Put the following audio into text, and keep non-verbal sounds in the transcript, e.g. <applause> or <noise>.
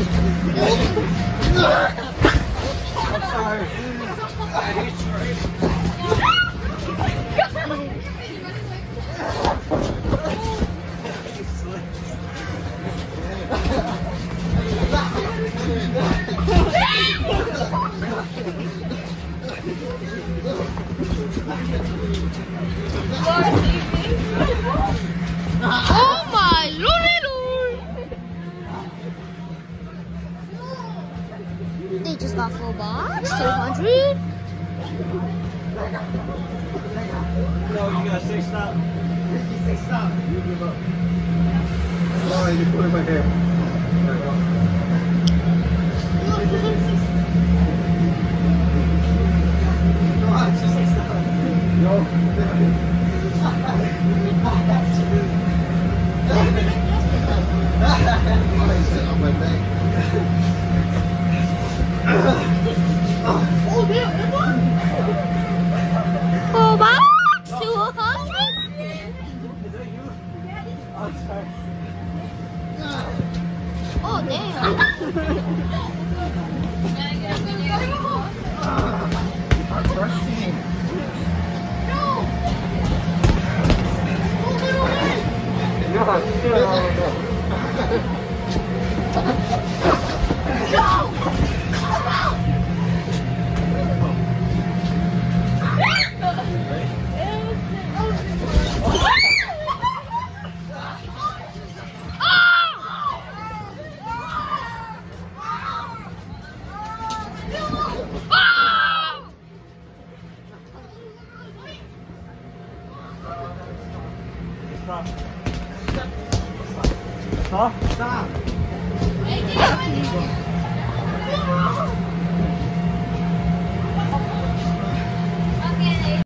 oh my lordy just got full box, 200. No, you gotta say stop. You say stop. You give up. Oh, you put it right there. There we go. No, I just say <laughs> <laughs> <laughs> stop. No. I sit on my neck. Full box, 200. Is that you? I'm sorry. Oh, damn. No, no, no. 走，走。